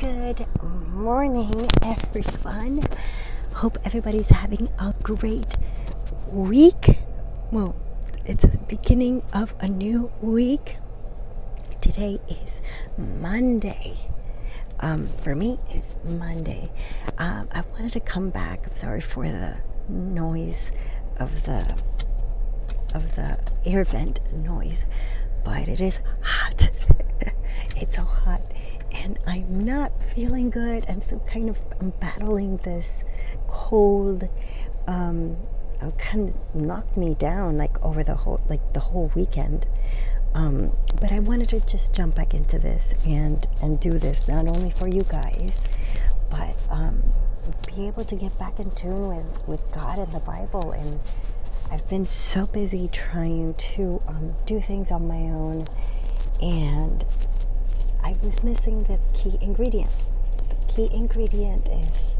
Good morning, everyone. Hope everybody's having a great week. Well, it's the beginning of a new week. Today is Monday. Um, for me, it's Monday. Um, I wanted to come back. I'm sorry for the noise of the of the air vent noise, but it is hot. it's so hot and I'm not feeling good. I'm so kind of I'm battling this cold. Um, it kind of knocked me down like over the whole like the whole weekend. Um, but I wanted to just jump back into this and and do this not only for you guys, but um, be able to get back in tune with with God and the Bible. And I've been so busy trying to um, do things on my own, and I was missing the key ingredient. The key ingredient is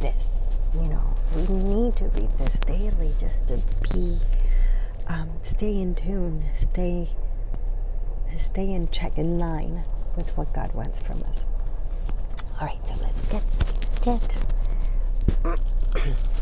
this. You know, we need to read this daily just to be, um, stay in tune, stay, stay in check, in line with what God wants from us. All right, so let's get started.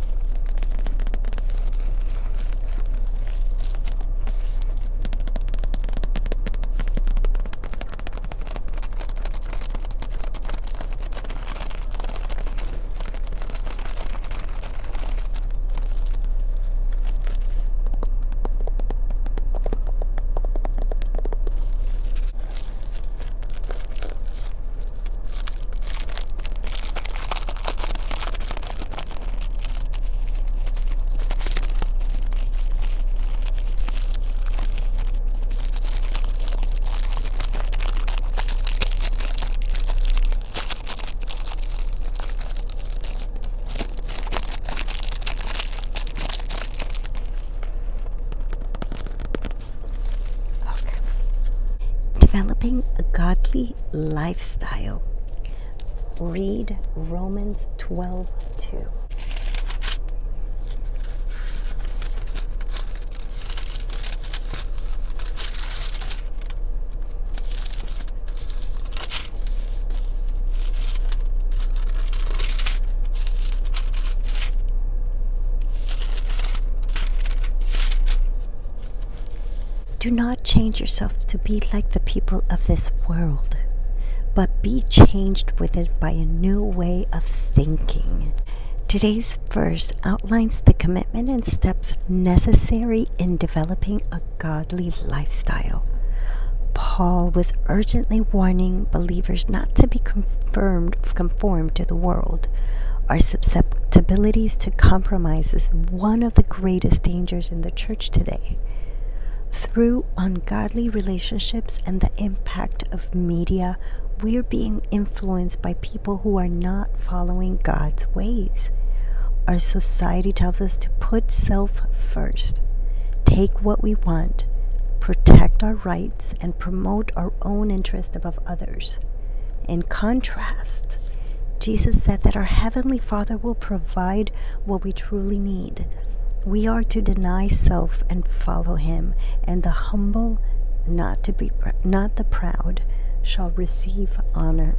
developing a godly lifestyle. Read Romans 12 2. Do not change yourself to be like the people of this world, but be changed with it by a new way of thinking. Today's verse outlines the commitment and steps necessary in developing a godly lifestyle. Paul was urgently warning believers not to be confirmed, conformed to the world. Our susceptibilities to compromise is one of the greatest dangers in the church today through ungodly relationships and the impact of media, we're being influenced by people who are not following God's ways. Our society tells us to put self first, take what we want, protect our rights, and promote our own interest above others. In contrast, Jesus said that our Heavenly Father will provide what we truly need we are to deny self and follow him, and the humble, not to be not the proud, shall receive honor.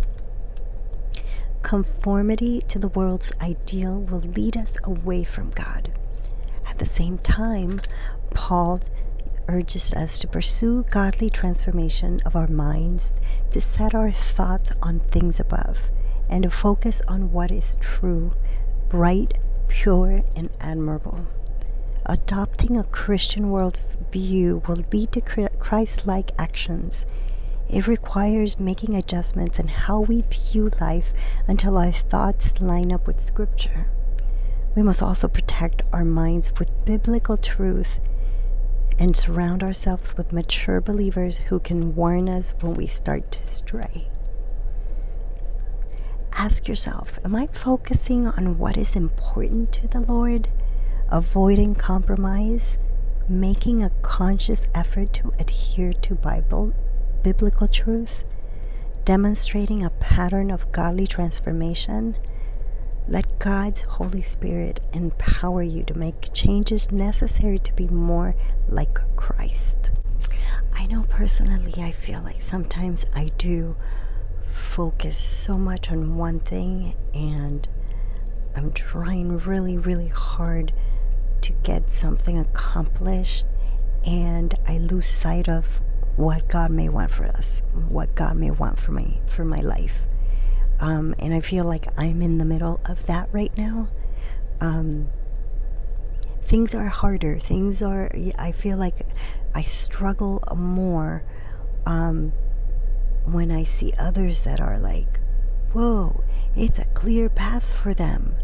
Conformity to the world's ideal will lead us away from God. At the same time, Paul urges us to pursue godly transformation of our minds, to set our thoughts on things above, and to focus on what is true, bright, pure, and admirable. Adopting a Christian worldview will lead to Christ like actions. It requires making adjustments in how we view life until our thoughts line up with Scripture. We must also protect our minds with biblical truth and surround ourselves with mature believers who can warn us when we start to stray. Ask yourself Am I focusing on what is important to the Lord? Avoiding compromise, making a conscious effort to adhere to Bible biblical truth, demonstrating a pattern of godly transformation. Let God's Holy Spirit empower you to make changes necessary to be more like Christ. I know personally, I feel like sometimes I do focus so much on one thing and I'm trying really, really hard to get something accomplished and I lose sight of what God may want for us, what God may want for me for my life. Um, and I feel like I'm in the middle of that right now. Um, things are harder. Things are. I feel like I struggle more um, when I see others that are like, "Whoa, it's a clear path for them."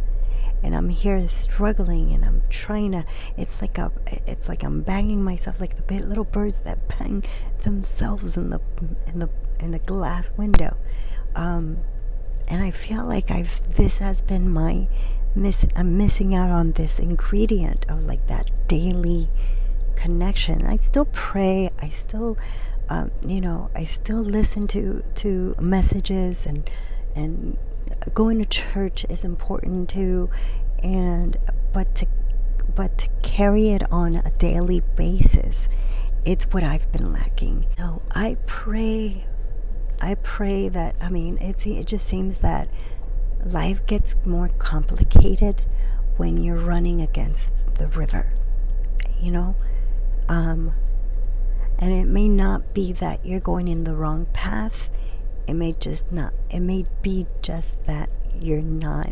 And I'm here struggling and I'm trying to it's like a it's like I'm banging myself like the little birds that bang themselves in the in the in a glass window. Um, and I feel like I've this has been my miss I'm missing out on this ingredient of like that daily connection. I still pray I still um, you know I still listen to to messages and and going to church is important too and but to but to carry it on a daily basis it's what I've been lacking. So I pray I pray that I mean it's it just seems that life gets more complicated when you're running against the river you know? Um and it may not be that you're going in the wrong path it may just not, it may be just that you're not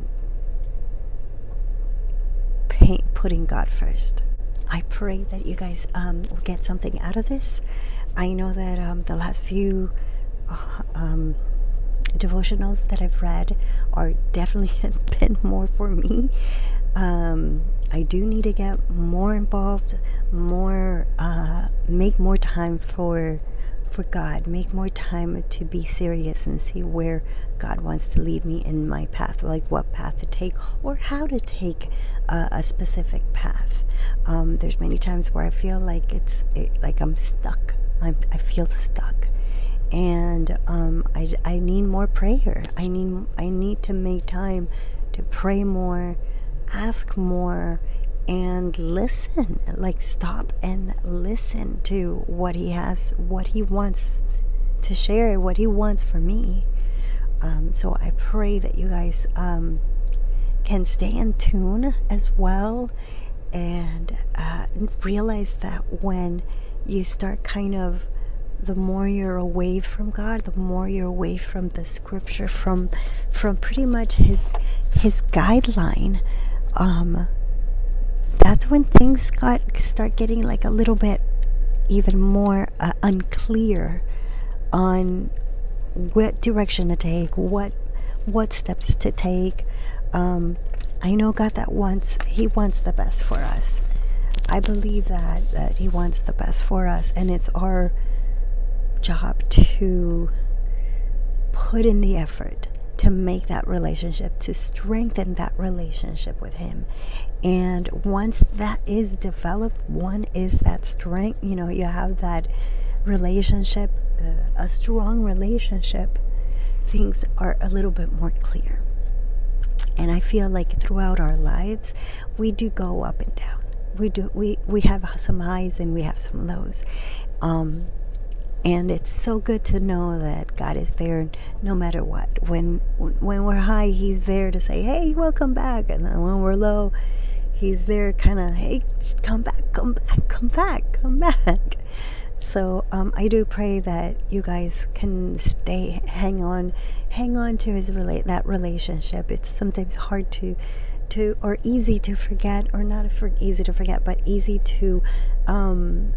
putting God first. I pray that you guys um, will get something out of this. I know that um, the last few uh, um, devotionals that I've read are definitely been more for me. Um, I do need to get more involved, more, uh, make more time for for God, make more time to be serious and see where God wants to lead me in my path, like what path to take or how to take uh, a specific path. Um, there's many times where I feel like it's it, like I'm stuck. I'm, I feel stuck, and um, I, I need more prayer. I need I need to make time to pray more, ask more, and listen like stop and listen to what he has what he wants to share what he wants for me. Um, so i pray that you guys um, can stay in tune as well and uh, realize that when you start kind of the more you're away from God, the more you're away from the scripture, from from pretty much his his guideline, um, that's when things got start getting like a little bit even more uh, unclear on what direction to take, what what steps to take. Um, I know God that wants He wants the best for us. I believe that that He wants the best for us, and it's our job to put in the effort to make that relationship, to strengthen that relationship with Him. And once that is developed, one is that strength, you know, you have that relationship, uh, a strong relationship, things are a little bit more clear. And I feel like throughout our lives, we do go up and down. We do we we have some highs and we have some lows. Um, and it's so good to know that God is there no matter what. When when we're high, He's there to say, "Hey, welcome back," and then when we're low, He's there, kind of, "Hey, come back, come back, come back, come back." So um, I do pray that you guys can stay, hang on, hang on to His relate that relationship. It's sometimes hard to to or easy to forget or not for easy to forget but easy to um,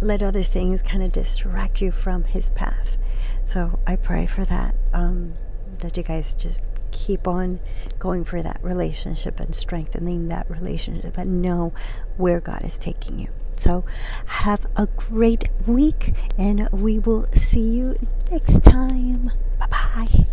let other things kind of distract you from his path. So I pray for that. Um, that you guys just keep on going for that relationship and strengthening that relationship and know where God is taking you. So, have a great week, and we will see you next time. Bye bye.